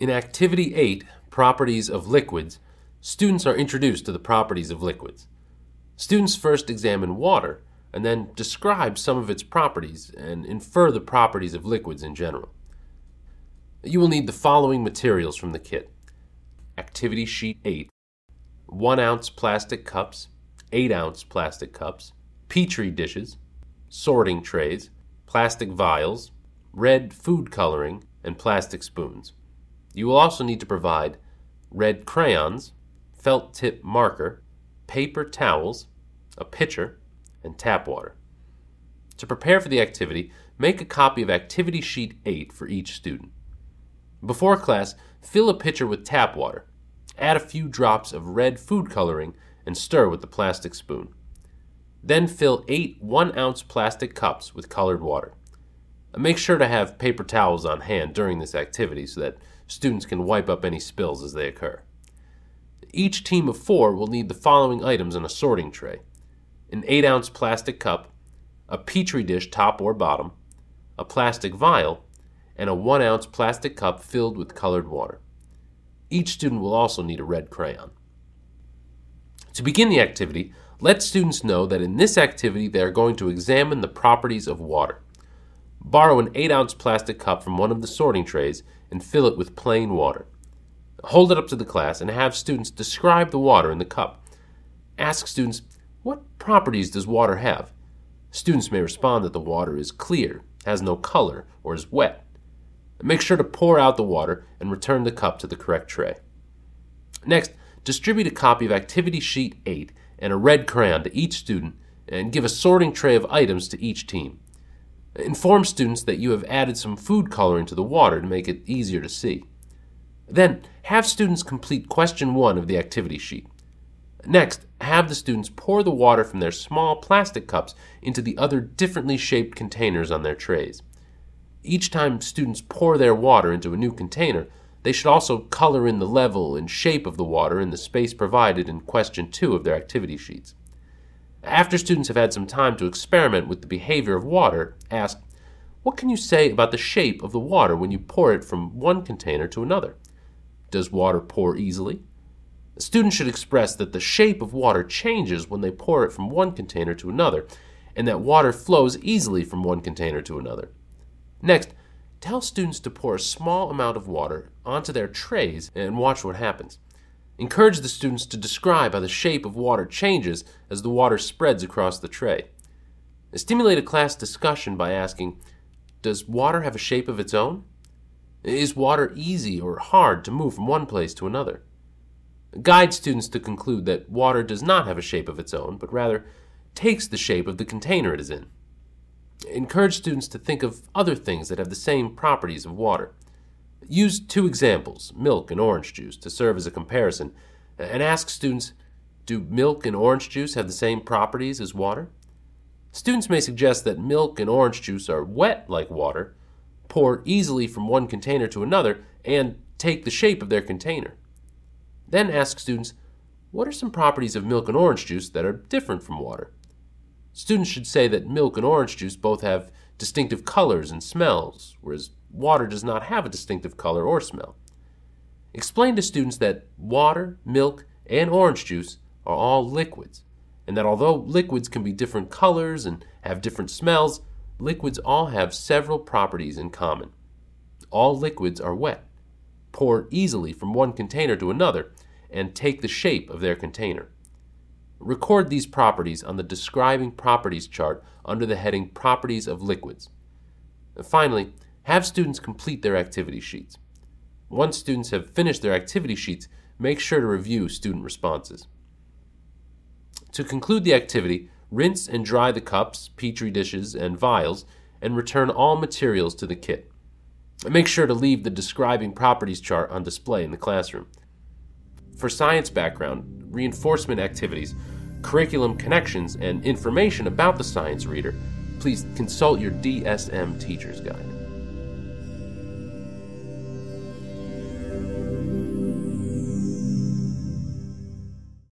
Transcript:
In Activity 8, Properties of Liquids, students are introduced to the properties of liquids. Students first examine water and then describe some of its properties and infer the properties of liquids in general. You will need the following materials from the kit Activity Sheet 8, 1 ounce plastic cups, 8 ounce plastic cups, petri dishes, sorting trays, plastic vials, red food coloring, and plastic spoons. You will also need to provide red crayons, felt tip marker, paper towels, a pitcher, and tap water. To prepare for the activity, make a copy of Activity Sheet 8 for each student. Before class, fill a pitcher with tap water. Add a few drops of red food coloring and stir with the plastic spoon. Then fill eight one ounce plastic cups with colored water. Make sure to have paper towels on hand during this activity so that students can wipe up any spills as they occur. Each team of four will need the following items in a sorting tray an 8 ounce plastic cup, a petri dish top or bottom, a plastic vial, and a 1 ounce plastic cup filled with colored water. Each student will also need a red crayon. To begin the activity, let students know that in this activity they are going to examine the properties of water. Borrow an 8 ounce plastic cup from one of the sorting trays and fill it with plain water. Hold it up to the class and have students describe the water in the cup. Ask students, what properties does water have? Students may respond that the water is clear, has no color, or is wet. Make sure to pour out the water and return the cup to the correct tray. Next, distribute a copy of Activity Sheet 8 and a red crayon to each student and give a sorting tray of items to each team. Inform students that you have added some food coloring to the water to make it easier to see. Then, have students complete question one of the activity sheet. Next, have the students pour the water from their small plastic cups into the other differently shaped containers on their trays. Each time students pour their water into a new container, they should also color in the level and shape of the water in the space provided in question 2 of their activity sheets. After students have had some time to experiment with the behavior of water, ask, What can you say about the shape of the water when you pour it from one container to another? Does water pour easily? Students should express that the shape of water changes when they pour it from one container to another, and that water flows easily from one container to another. Next, tell students to pour a small amount of water onto their trays and watch what happens. Encourage the students to describe how the shape of water changes as the water spreads across the tray. Stimulate a class discussion by asking Does water have a shape of its own? Is water easy or hard to move from one place to another? guide students to conclude that water does not have a shape of its own, but rather takes the shape of the container it is in. Encourage students to think of other things that have the same properties of water. Use two examples, milk and orange juice, to serve as a comparison, uh, and ask students Do milk and orange juice have the same properties as water? Students may suggest that milk and orange juice are wet like water, pour easily from one container to another, and take the shape of their container. Then ask students, what are some properties of milk and orange juice that are different from water? Students should say that milk and orange juice both have distinctive colors and smells, whereas water does not have a distinctive color or smell. Explain to students that water, milk, and orange juice are all liquids, and that although liquids can be different colors and have different smells, liquids all have several properties in common. All liquids are wet pour easily from one container to another, and take the shape of their container. Record these properties on the Describing Properties chart under the heading Properties of Liquids. Finally, have students complete their activity sheets. Once students have finished their activity sheets, make sure to review student responses. To conclude the activity, rinse and dry the cups, petri dishes, and vials, and return all materials to the kit. Make sure to leave the describing properties chart on display in the classroom. For science background, reinforcement activities, curriculum connections, and information about the science reader, please consult your DSM Teacher's Guide.